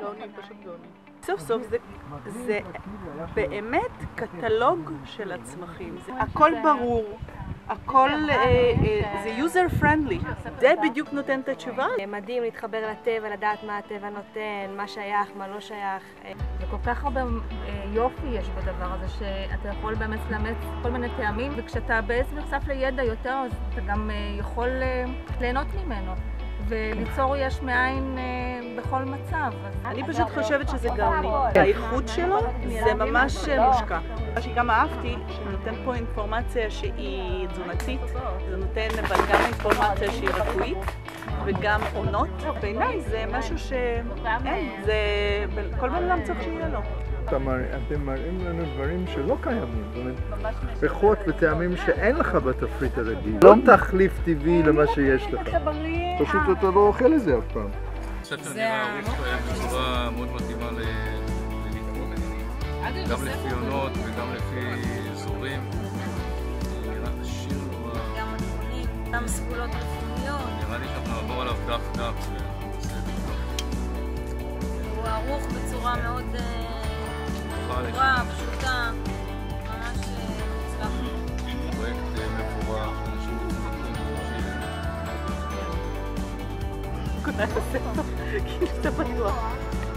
גאוני, פשוט גאוני. סוף סוף זה, זה באמת קטלוג של הצמחים. זה הכל ברור, הכל אה, אה, זה user friendly. זה בדיוק נותן את התשובה. מדהים להתחבר לטבע, לדעת מה הטבע נותן, מה שייך, מה לא שייך. וכל כך הרבה אה, יופי יש בדבר הזה, שאתה יכול באמת לאמץ כל מיני טעמים, וכשאתה בעצם נחשף לידע יותר, אז אתה גם אה, יכול אה, ליהנות ממנו. וליצור יש מאין אה, בכל מצב. אני פשוט חושבת שזה גאוני. האיכות שלו זה ממש מושקע. מה שגם אהבתי, שנותן פה אינפורמציה שהיא תזונתית, זה נותן אבל גם אינפורמציה שהיא רפואית וגם עונות. בעיניי זה משהו שאין, זה כל בן אדם צריך שיהיה לו. אתם מראים לנו דברים שלא קיימים, זאת אומרת, ריחות וטעמים שאין לך בתפריט הרגיל, לא תחליף טבעי למה שיש לך, פשוט אתה לא אוכל את זה אף פעם. אני חושב שאני מעריך בצורה מאוד מתאימה לליכוד, גם לפי עונות וגם לפי אזורים. נראה עשיר נורא. גם סגולות רפואיות. נראה לי שאנחנו נעבור עליו דף דף בצורה מאוד ברורה, פשוטה, ממש מוצלח. פרויקט מבורך,